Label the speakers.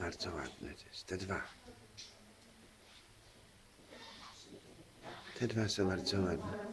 Speaker 1: Bardzo ładne to jest, te dwa. Te dwa są bardzo ładne.